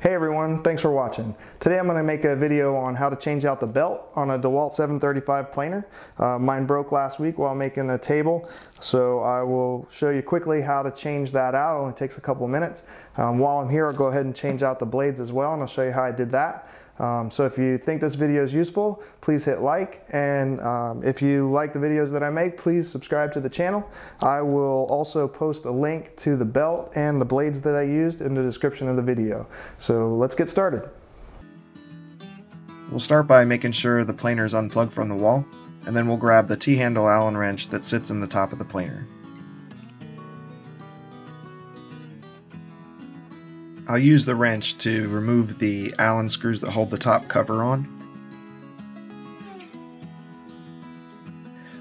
Hey everyone, thanks for watching. Today I'm going to make a video on how to change out the belt on a DeWalt 735 planer. Uh, mine broke last week while making a table, so I will show you quickly how to change that out. It only takes a couple minutes. Um, while I'm here, I'll go ahead and change out the blades as well, and I'll show you how I did that. Um, so if you think this video is useful, please hit like. And um, if you like the videos that I make, please subscribe to the channel. I will also post a link to the belt and the blades that I used in the description of the video. So let's get started. We'll start by making sure the planer is unplugged from the wall, and then we'll grab the T-handle Allen wrench that sits in the top of the planer. I'll use the wrench to remove the Allen screws that hold the top cover on.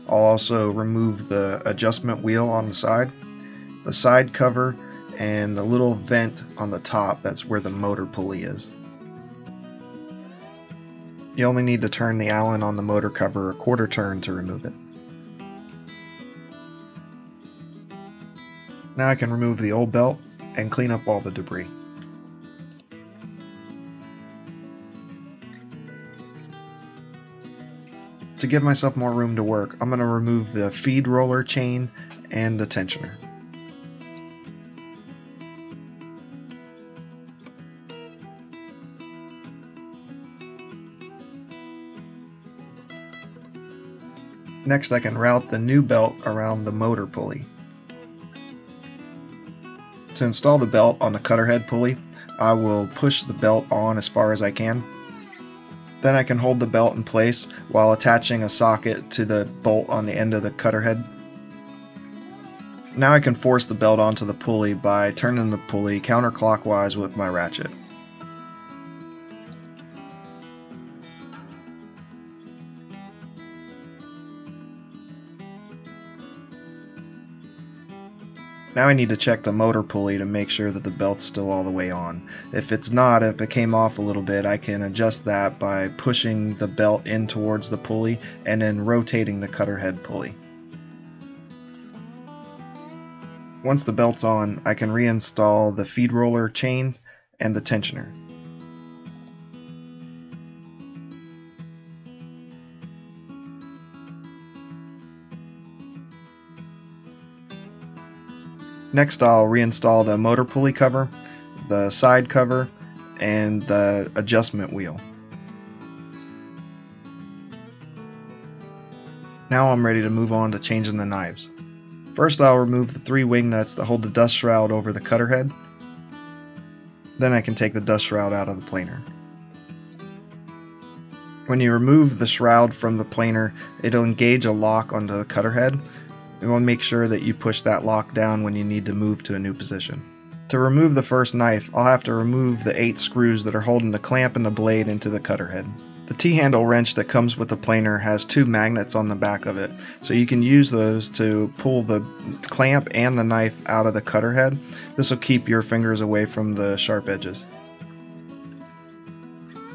I'll also remove the adjustment wheel on the side, the side cover, and the little vent on the top, that's where the motor pulley is. You only need to turn the Allen on the motor cover a quarter turn to remove it. Now I can remove the old belt and clean up all the debris. To give myself more room to work, I'm going to remove the feed roller chain and the tensioner. Next I can route the new belt around the motor pulley. To install the belt on the cutter head pulley, I will push the belt on as far as I can then I can hold the belt in place while attaching a socket to the bolt on the end of the cutter head. Now I can force the belt onto the pulley by turning the pulley counterclockwise with my ratchet. Now I need to check the motor pulley to make sure that the belt's still all the way on. If it's not, if it came off a little bit, I can adjust that by pushing the belt in towards the pulley and then rotating the cutter head pulley. Once the belt's on, I can reinstall the feed roller chains and the tensioner. Next I'll reinstall the motor pulley cover, the side cover, and the adjustment wheel. Now I'm ready to move on to changing the knives. First I'll remove the three wing nuts that hold the dust shroud over the cutter head. Then I can take the dust shroud out of the planer. When you remove the shroud from the planer, it'll engage a lock onto the cutter head, want to make sure that you push that lock down when you need to move to a new position. To remove the first knife, I'll have to remove the 8 screws that are holding the clamp and the blade into the cutter head. The T-handle wrench that comes with the planer has two magnets on the back of it, so you can use those to pull the clamp and the knife out of the cutter head. This will keep your fingers away from the sharp edges.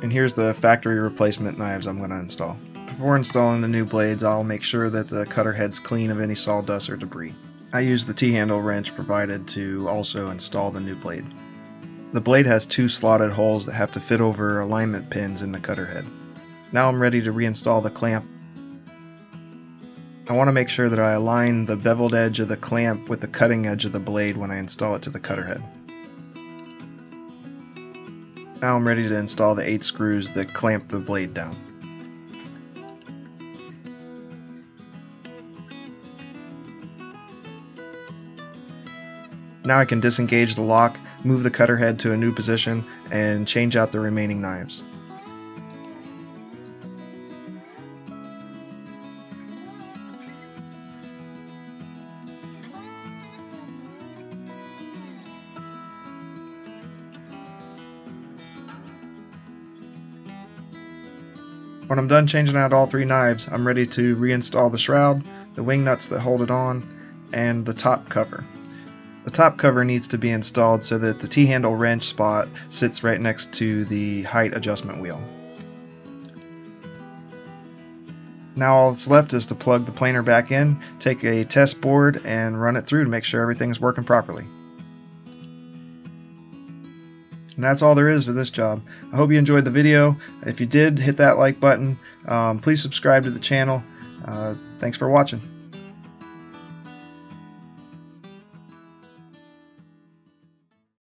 And here's the factory replacement knives I'm going to install. Before installing the new blades, I'll make sure that the cutter head's clean of any sawdust or debris. I use the T-handle wrench provided to also install the new blade. The blade has two slotted holes that have to fit over alignment pins in the cutter head. Now I'm ready to reinstall the clamp. I want to make sure that I align the beveled edge of the clamp with the cutting edge of the blade when I install it to the cutter head. Now I'm ready to install the 8 screws that clamp the blade down. Now I can disengage the lock, move the cutter head to a new position, and change out the remaining knives. When I'm done changing out all three knives, I'm ready to reinstall the shroud, the wing nuts that hold it on, and the top cover. The top cover needs to be installed so that the T-handle wrench spot sits right next to the height adjustment wheel. Now all that's left is to plug the planer back in, take a test board and run it through to make sure everything's working properly. And that's all there is to this job. I hope you enjoyed the video. If you did, hit that like button. Um, please subscribe to the channel. Uh, thanks for watching.